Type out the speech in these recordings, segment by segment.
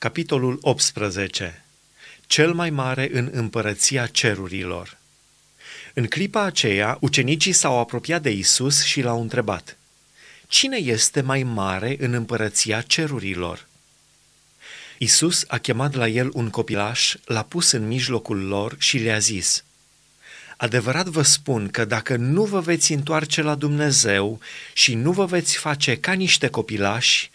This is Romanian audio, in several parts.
Capitolul 18 Cel mai mare în împărăția cerurilor În clipa aceea, ucenicii s-au apropiat de Isus și l-au întrebat, Cine este mai mare în împărăția cerurilor? Isus a chemat la el un copilaș, l-a pus în mijlocul lor și le-a zis, Adevărat vă spun că dacă nu vă veți întoarce la Dumnezeu și nu vă veți face ca niște copilași,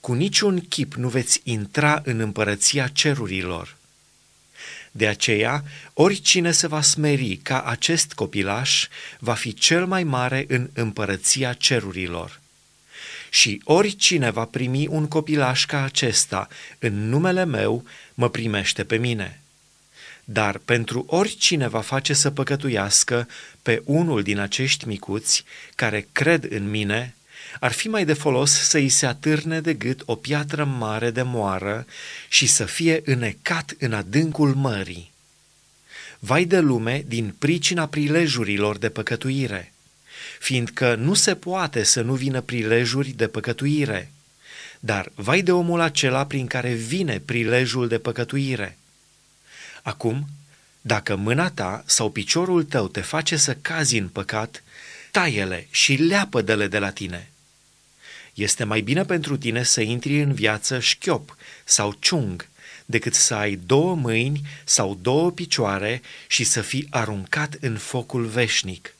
cu niciun chip nu veți intra în împărăția cerurilor. De aceea, oricine se va smeri ca acest copilaș va fi cel mai mare în împărăția cerurilor. Și oricine va primi un copilaș ca acesta în numele meu, mă primește pe mine. Dar pentru oricine va face să păcătuiască pe unul din acești micuți care cred în mine, ar fi mai de folos să îi se atârne de gât o piatră mare de moară și să fie înecat în adâncul mării. Vai de lume din pricina prilejurilor de păcătuire, fiindcă nu se poate să nu vină prilejuri de păcătuire, dar vai de omul acela prin care vine prilejul de păcătuire. Acum, dacă mâna ta sau piciorul tău te face să cazi în păcat, taie-le și leapă-de-le de la tine. Este mai bine pentru tine să intri în viață șchiop sau ciung decât să ai două mâini sau două picioare și să fii aruncat în focul veșnic.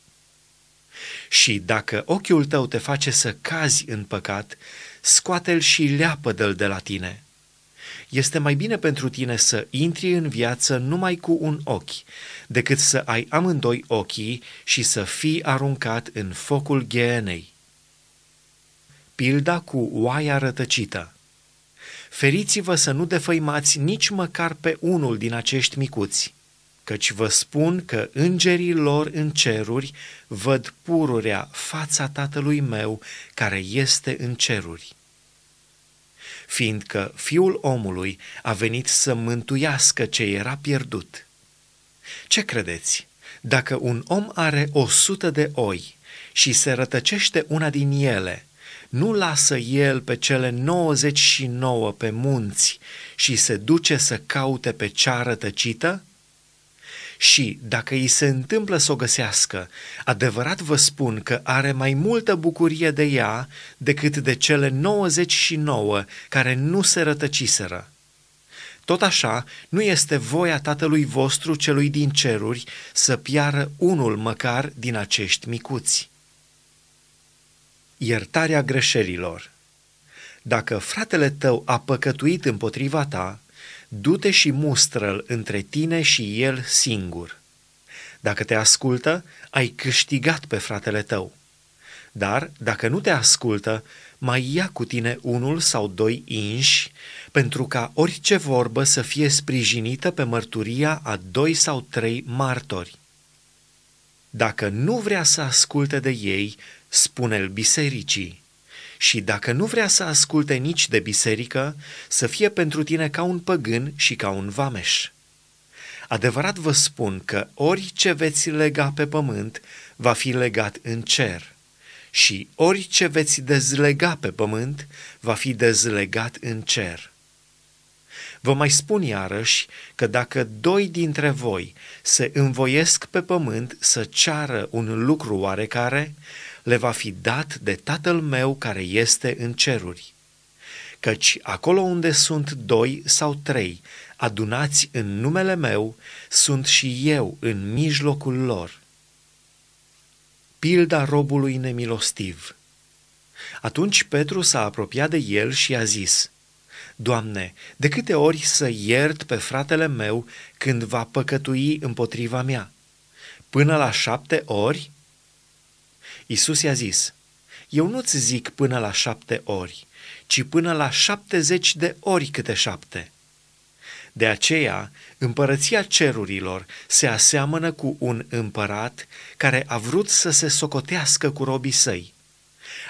Și dacă ochiul tău te face să cazi în păcat, scoate-l și leapă-l de la tine. Este mai bine pentru tine să intri în viață numai cu un ochi, decât să ai amândoi ochii și să fii aruncat în focul ghenei pilda cu oaia rătăcită. Feriți-vă să nu defăimați nici măcar pe unul din acești micuți, căci vă spun că îngerii lor în ceruri văd pururea fața Tatălui meu care este în ceruri. Fiindcă Fiul omului a venit să mântuiască ce era pierdut. Ce credeți? Dacă un om are o sută de oi și se rătăcește una din ele, nu lasă el pe cele 99 pe munți și se duce să caute pe cea rătăcită? Și dacă îi se întâmplă să o găsească, adevărat vă spun că are mai multă bucurie de ea decât de cele 99 care nu se rătăciseră. Tot așa, nu este voia Tatălui vostru celui din ceruri să piară unul măcar din acești micuți iertarea greșelilor. Dacă fratele tău a păcătuit împotriva ta, du-te și mustră-l între tine și el singur. Dacă te ascultă, ai câștigat pe fratele tău. Dar, dacă nu te ascultă, mai ia cu tine unul sau doi inși, pentru ca orice vorbă să fie sprijinită pe mărturia a doi sau trei martori. Dacă nu vrea să asculte de ei, spune-l bisericii. Și dacă nu vrea să asculte nici de biserică, să fie pentru tine ca un păgân și ca un vameș. Adevărat vă spun că orice veți lega pe pământ va fi legat în cer și orice veți dezlega pe pământ va fi dezlegat în cer. Vă mai spun iarăși că dacă doi dintre voi se învoiesc pe pământ să ceară un lucru oarecare, le va fi dat de Tatăl meu care este în ceruri. Căci acolo unde sunt doi sau trei adunați în numele meu, sunt și eu în mijlocul lor. Pilda robului nemilostiv Atunci Petru s-a apropiat de el și a zis, Doamne, de câte ori să iert pe fratele meu când va păcătui împotriva mea? Până la șapte ori? Isus i-a zis, eu nu-ți zic până la șapte ori, ci până la șaptezeci de ori câte șapte. De aceea, împărăția cerurilor se aseamănă cu un împărat care a vrut să se socotească cu robii săi.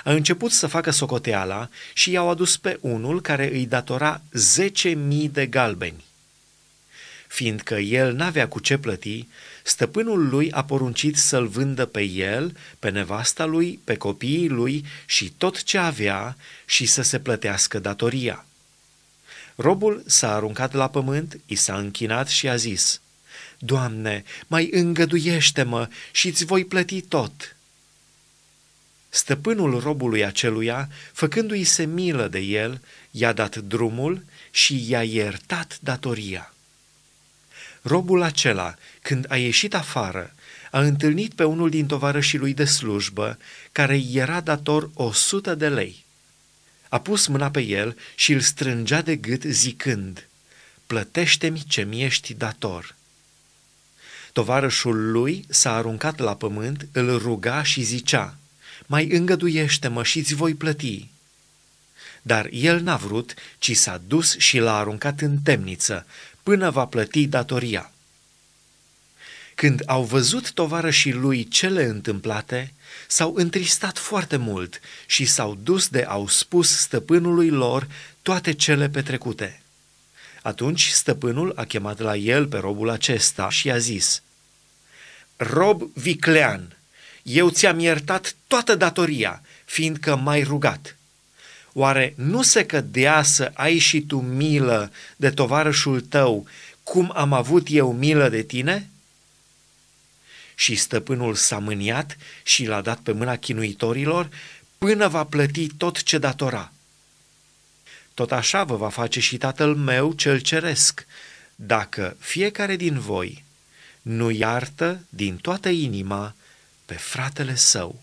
A început să facă socoteala și i-au adus pe unul care îi datora zece mii de galbeni. Fiindcă el n-avea cu ce plăti, stăpânul lui a poruncit să-l vândă pe el, pe nevasta lui, pe copiii lui și tot ce avea și să se plătească datoria. Robul s-a aruncat la pământ, i s-a închinat și a zis, Doamne, mai îngăduiește-mă și îți voi plăti tot. Stăpânul robului aceluia, făcându-i se milă de el, i-a dat drumul și i-a iertat datoria. Robul acela, când a ieșit afară, a întâlnit pe unul din tovarășii lui de slujbă, care îi era dator o sută de lei. A pus mâna pe el și îl strângea de gât zicând, Plătește-mi ce mi ești dator. Tovarășul lui s-a aruncat la pământ, îl ruga și zicea, Mai îngăduiește-mă și îți voi plăti. Dar el n-a vrut, ci s-a dus și l-a aruncat în temniță, până va plăti datoria. Când au văzut tovarășii lui cele întâmplate, s-au întristat foarte mult și s-au dus de au spus stăpânului lor toate cele petrecute. Atunci stăpânul a chemat la el pe robul acesta și i-a zis, Rob viclean, eu ți-am iertat toată datoria, fiindcă m-ai rugat. Oare nu se cădea să ai și tu milă de tovarășul tău, cum am avut eu milă de tine?" Și stăpânul s-a mâniat și l-a dat pe mâna chinuitorilor până va plăti tot ce datora. Tot așa vă va face și tatăl meu cel ceresc, dacă fiecare din voi nu iartă din toată inima pe fratele său.